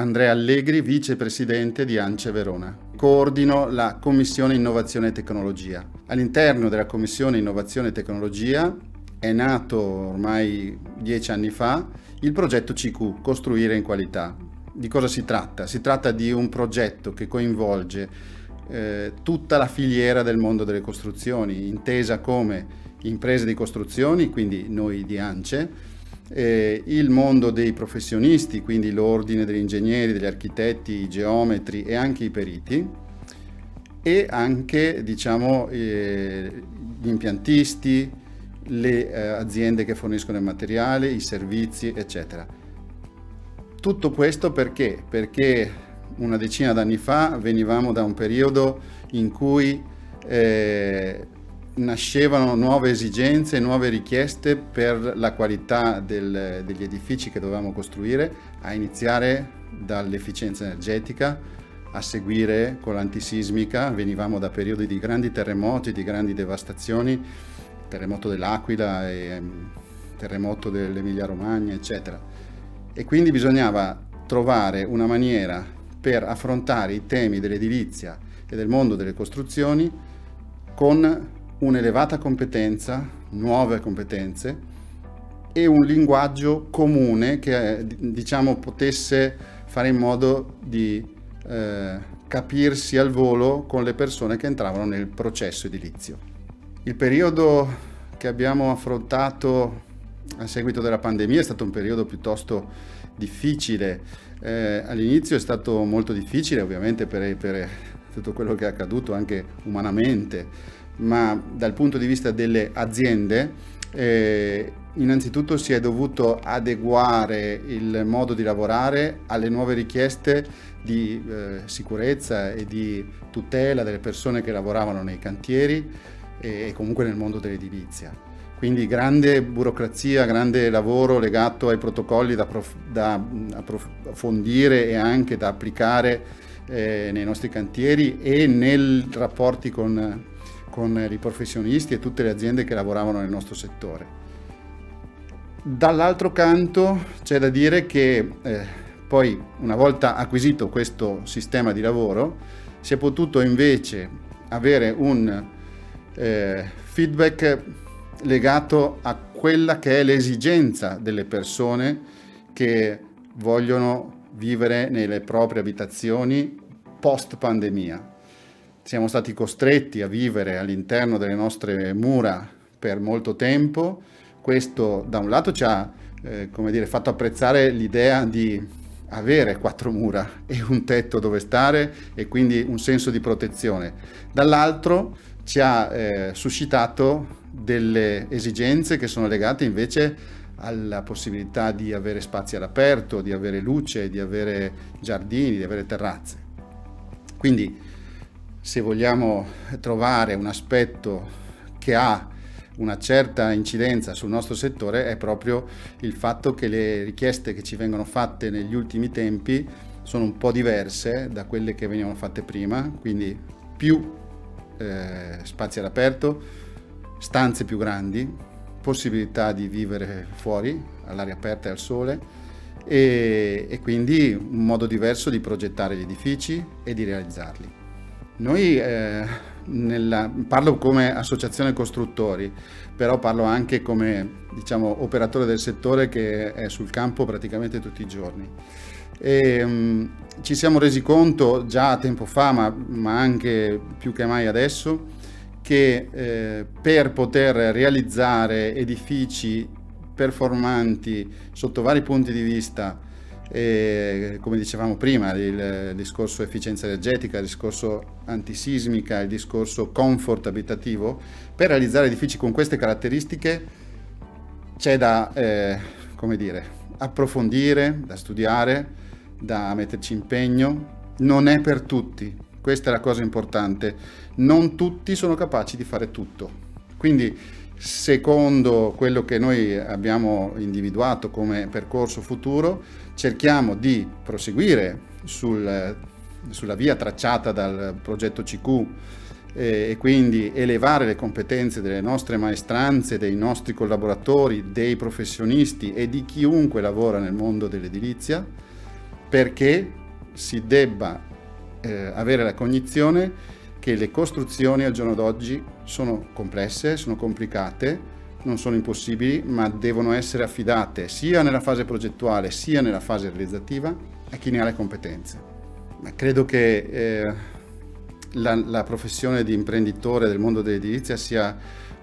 Andrea Allegri, vicepresidente di ANCE Verona. Coordino la Commissione Innovazione e Tecnologia. All'interno della Commissione Innovazione e Tecnologia è nato ormai dieci anni fa il progetto CQ, Costruire in Qualità. Di cosa si tratta? Si tratta di un progetto che coinvolge eh, tutta la filiera del mondo delle costruzioni, intesa come imprese di costruzioni, quindi noi di ANCE, eh, il mondo dei professionisti, quindi l'ordine degli ingegneri, degli architetti, i geometri e anche i periti, e anche diciamo, eh, gli impiantisti, le eh, aziende che forniscono il materiale, i servizi, eccetera. Tutto questo perché? Perché una decina d'anni fa venivamo da un periodo in cui eh, nascevano nuove esigenze, nuove richieste per la qualità del, degli edifici che dovevamo costruire, a iniziare dall'efficienza energetica, a seguire con l'antisismica, venivamo da periodi di grandi terremoti, di grandi devastazioni, terremoto dell'Aquila e mm, terremoto dell'Emilia Romagna, eccetera. E quindi bisognava trovare una maniera per affrontare i temi dell'edilizia e del mondo delle costruzioni con un'elevata competenza, nuove competenze e un linguaggio comune che diciamo potesse fare in modo di eh, capirsi al volo con le persone che entravano nel processo edilizio. Il periodo che abbiamo affrontato a seguito della pandemia è stato un periodo piuttosto difficile. Eh, all'inizio è stato molto difficile ovviamente per, per tutto quello che è accaduto anche umanamente, ma dal punto di vista delle aziende eh, innanzitutto si è dovuto adeguare il modo di lavorare alle nuove richieste di eh, sicurezza e di tutela delle persone che lavoravano nei cantieri e comunque nel mondo dell'edilizia. Quindi grande burocrazia, grande lavoro legato ai protocolli da, prof, da approfondire e anche da applicare eh, nei nostri cantieri e nei rapporti con con i professionisti e tutte le aziende che lavoravano nel nostro settore. Dall'altro canto c'è da dire che eh, poi una volta acquisito questo sistema di lavoro si è potuto invece avere un eh, feedback legato a quella che è l'esigenza delle persone che vogliono vivere nelle proprie abitazioni post pandemia siamo stati costretti a vivere all'interno delle nostre mura per molto tempo. Questo da un lato ci ha eh, come dire, fatto apprezzare l'idea di avere quattro mura e un tetto dove stare e quindi un senso di protezione. Dall'altro ci ha eh, suscitato delle esigenze che sono legate invece alla possibilità di avere spazi all'aperto, di avere luce, di avere giardini, di avere terrazze. Quindi se vogliamo trovare un aspetto che ha una certa incidenza sul nostro settore è proprio il fatto che le richieste che ci vengono fatte negli ultimi tempi sono un po' diverse da quelle che venivano fatte prima, quindi più eh, spazi all'aperto, stanze più grandi, possibilità di vivere fuori, all'aria aperta e al sole e, e quindi un modo diverso di progettare gli edifici e di realizzarli. Noi eh, nella, parlo come associazione costruttori, però parlo anche come diciamo, operatore del settore che è sul campo praticamente tutti i giorni. E, um, ci siamo resi conto già tempo fa, ma, ma anche più che mai adesso, che eh, per poter realizzare edifici performanti sotto vari punti di vista e, come dicevamo prima, il discorso efficienza energetica, il discorso antisismica, il discorso comfort abitativo, per realizzare edifici con queste caratteristiche c'è da, eh, come dire, approfondire, da studiare, da metterci impegno. Non è per tutti, questa è la cosa importante. Non tutti sono capaci di fare tutto. Quindi secondo quello che noi abbiamo individuato come percorso futuro, cerchiamo di proseguire sul, sulla via tracciata dal progetto CQ eh, e quindi elevare le competenze delle nostre maestranze, dei nostri collaboratori, dei professionisti e di chiunque lavora nel mondo dell'edilizia, perché si debba eh, avere la cognizione che le costruzioni al giorno d'oggi sono complesse, sono complicate, non sono impossibili, ma devono essere affidate sia nella fase progettuale sia nella fase realizzativa a chi ne ha le competenze. Ma credo che eh, la, la, professione di imprenditore del mondo dell'edilizia sia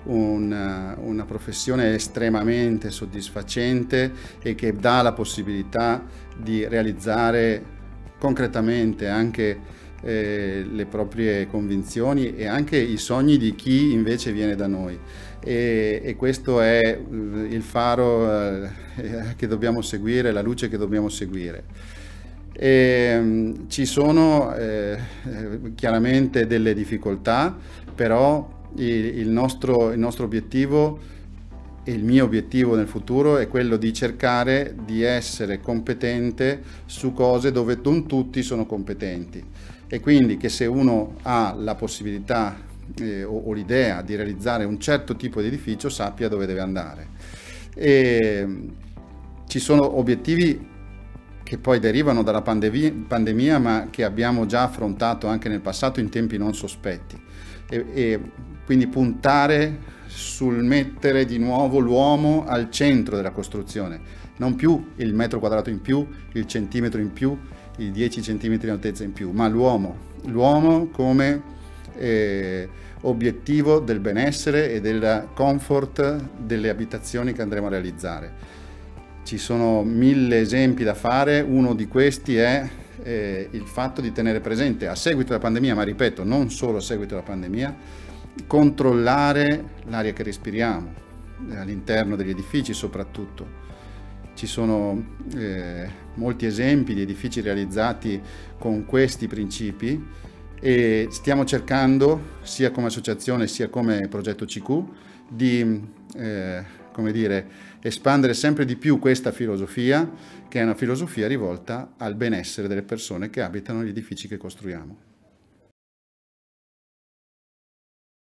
una, una professione estremamente soddisfacente e che dà la possibilità di realizzare concretamente anche eh, le proprie convinzioni e anche i sogni di chi invece viene da noi. E, e questo è eh, il faro eh, che dobbiamo seguire, la luce che dobbiamo seguire. E, ehm, ci sono eh, chiaramente delle difficoltà, però il, il, nostro, il nostro obiettivo il mio obiettivo nel futuro è quello di cercare di essere competente su cose dove non tutti sono competenti e quindi che se uno ha la possibilità eh, o, o l'idea di realizzare un certo tipo di edificio sappia dove deve andare. E, ci sono obiettivi che poi derivano dalla pandemia, pandemia, ma che abbiamo già affrontato anche nel passato in tempi non sospetti. E, e quindi puntare sul mettere di nuovo l'uomo al centro della costruzione, non più il metro quadrato in più, il centimetro in più, i 10 centimetri di altezza in più, ma l'uomo, l'uomo come eh, obiettivo del benessere e del comfort delle abitazioni che andremo a realizzare. Ci sono mille esempi da fare, uno di questi è eh, il fatto di tenere presente a seguito della pandemia, ma ripeto, non solo a seguito della pandemia, controllare l'aria che respiriamo eh, all'interno degli edifici soprattutto. Ci sono eh, molti esempi di edifici realizzati con questi principi e stiamo cercando, sia come associazione sia come progetto CQ, di eh, come dire, espandere sempre di più questa filosofia, che è una filosofia rivolta al benessere delle persone che abitano gli edifici che costruiamo.